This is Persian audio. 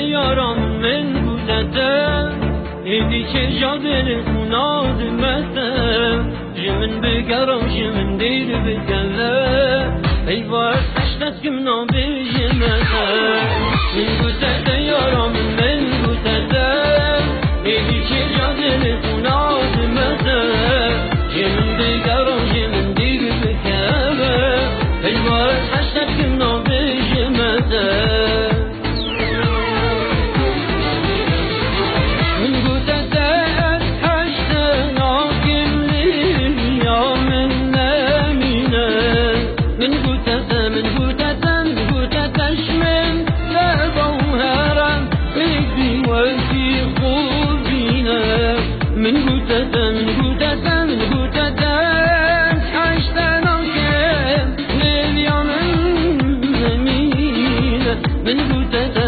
یارم من بودتم ایدی که جادل خوناد مستم جمن بگرم جمن دیر بگله. ای وار اشتت کم نام بجمتم من بودتم hüdeden hüdeden hüdeden Aşktan al gel yanın zemine Beni hüdeden